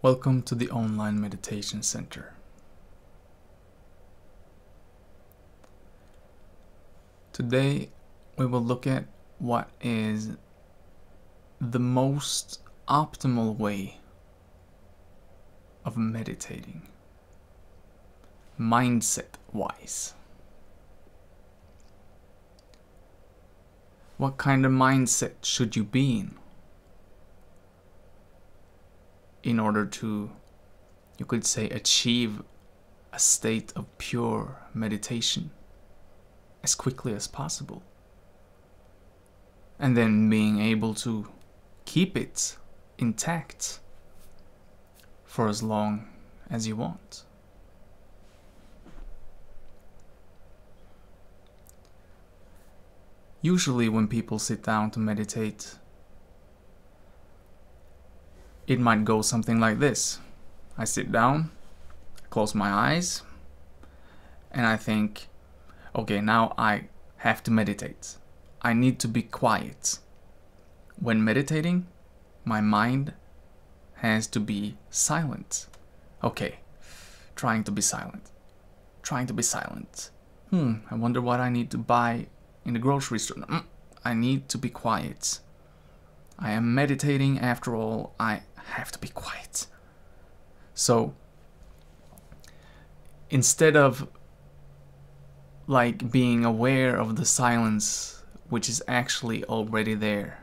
Welcome to the Online Meditation Center. Today we will look at what is the most optimal way of meditating, mindset wise. What kind of mindset should you be in? In order to, you could say, achieve a state of pure meditation as quickly as possible. And then being able to keep it intact for as long as you want. Usually, when people sit down to meditate, it might go something like this I sit down, close my eyes, and I think, okay, now I have to meditate. I need to be quiet. When meditating, my mind has to be silent. Okay, trying to be silent. Trying to be silent. Hmm, I wonder what I need to buy in the grocery store. Mm, I need to be quiet. I am meditating after all. I have to be quiet. So instead of like being aware of the silence which is actually already there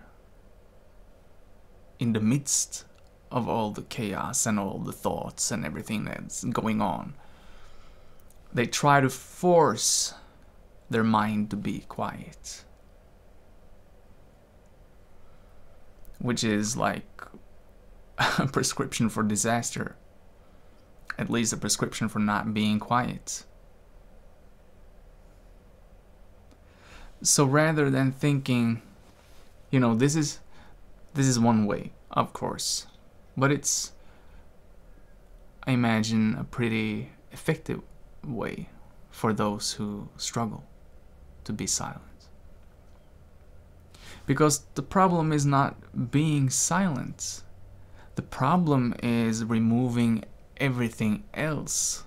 in the midst of all the chaos and all the thoughts and everything that's going on they try to force their mind to be quiet which is like a prescription for disaster. At least a prescription for not being quiet. So rather than thinking, you know, this is this is one way, of course, but it's I imagine a pretty effective way for those who struggle to be silent. Because the problem is not being silent the problem is removing everything else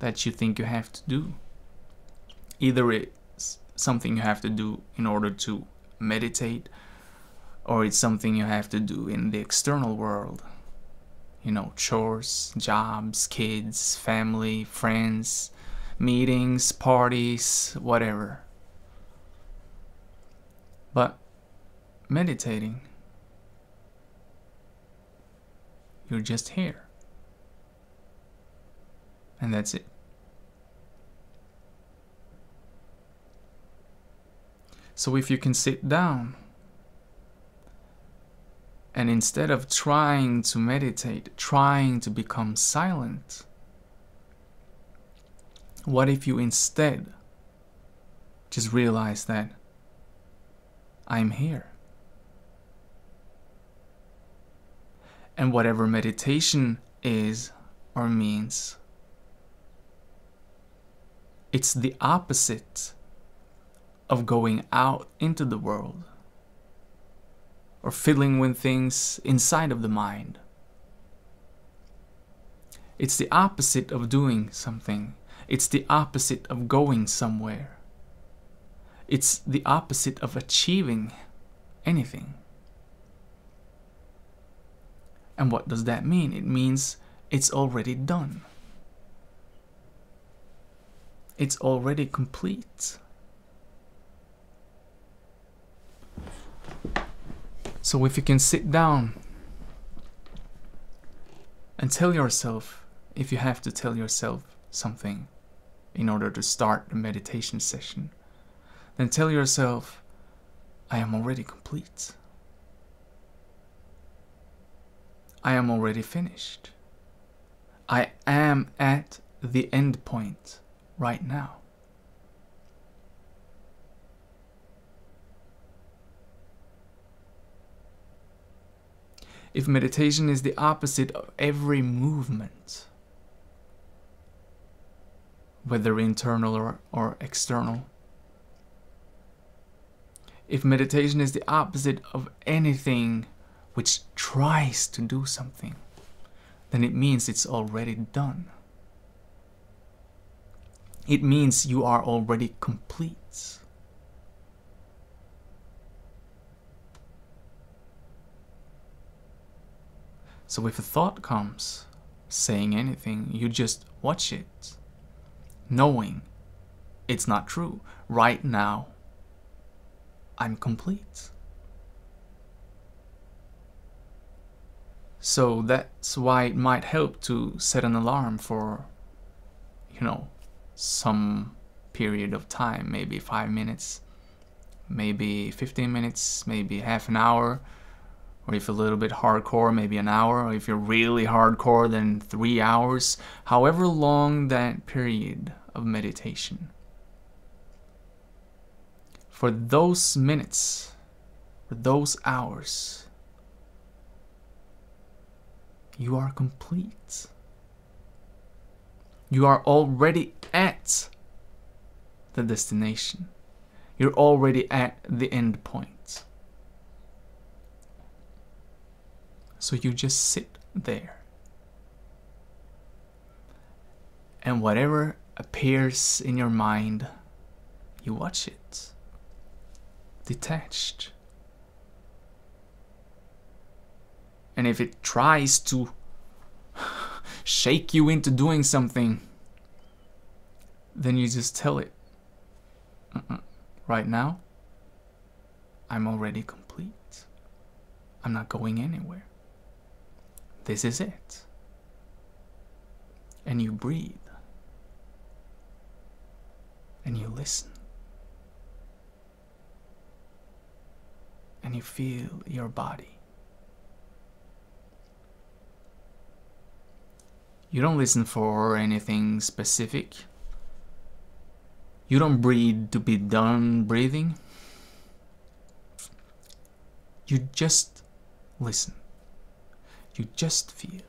that you think you have to do. Either it's something you have to do in order to meditate, or it's something you have to do in the external world. You know, chores, jobs, kids, family, friends, meetings, parties, whatever. But meditating You're just here. And that's it. So if you can sit down and instead of trying to meditate, trying to become silent, what if you instead just realize that I'm here? And whatever meditation is or means. It's the opposite of going out into the world or fiddling with things inside of the mind. It's the opposite of doing something. It's the opposite of going somewhere. It's the opposite of achieving anything. And what does that mean? It means it's already done. It's already complete. So if you can sit down and tell yourself, if you have to tell yourself something in order to start the meditation session, then tell yourself, I am already complete. I am already finished. I am at the end point right now. If meditation is the opposite of every movement, whether internal or, or external, if meditation is the opposite of anything which tries to do something, then it means it's already done. It means you are already complete. So if a thought comes, saying anything, you just watch it, knowing it's not true. Right now, I'm complete. So that's why it might help to set an alarm for, you know, some period of time, maybe five minutes, maybe 15 minutes, maybe half an hour, or if a little bit hardcore, maybe an hour, or if you're really hardcore, then three hours, however long that period of meditation. For those minutes, for those hours, you are complete. You are already at the destination. You're already at the end point. So you just sit there. And whatever appears in your mind, you watch it. Detached. And if it tries to shake you into doing something, then you just tell it. Mm-mm. Right now, I'm already complete. I'm not going anywhere. This is it. And you breathe. And you listen. And you feel your body. You don't listen for anything specific. You don't breathe to be done breathing. You just listen. You just feel.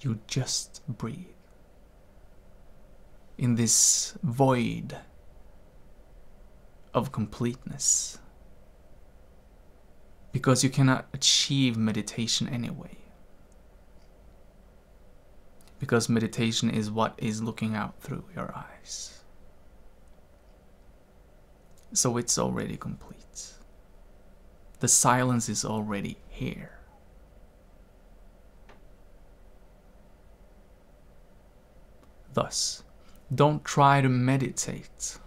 You just breathe. In this void of completeness. Because you cannot achieve meditation anyway because meditation is what is looking out through your eyes. So it's already complete. The silence is already here. Thus, don't try to meditate.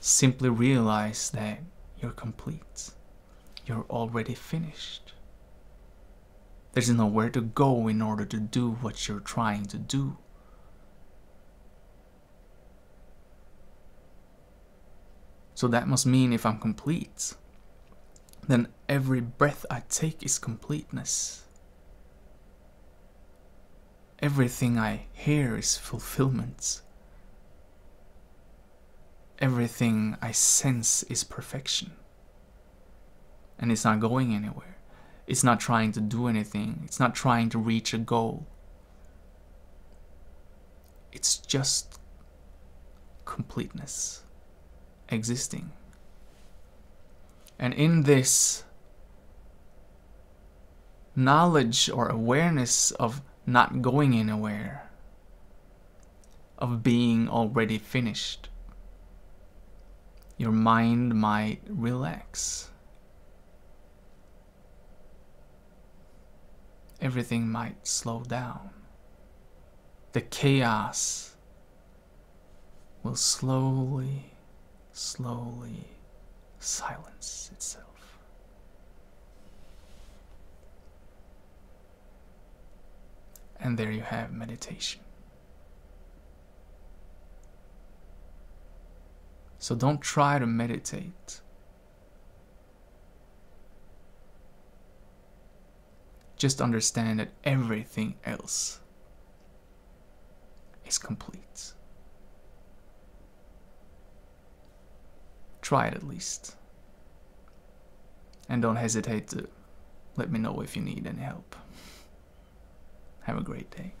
Simply realize that you're complete. You're already finished. There's nowhere to go in order to do what you're trying to do. So that must mean if I'm complete, then every breath I take is completeness. Everything I hear is fulfillment. Everything I sense is perfection. And it's not going anywhere. It's not trying to do anything. It's not trying to reach a goal. It's just completeness existing. And in this knowledge or awareness of not going anywhere, of being already finished, your mind might relax. Everything might slow down. The chaos will slowly, slowly silence itself. And there you have meditation. So don't try to meditate Just understand that everything else is complete. Try it at least. And don't hesitate to let me know if you need any help. Have a great day.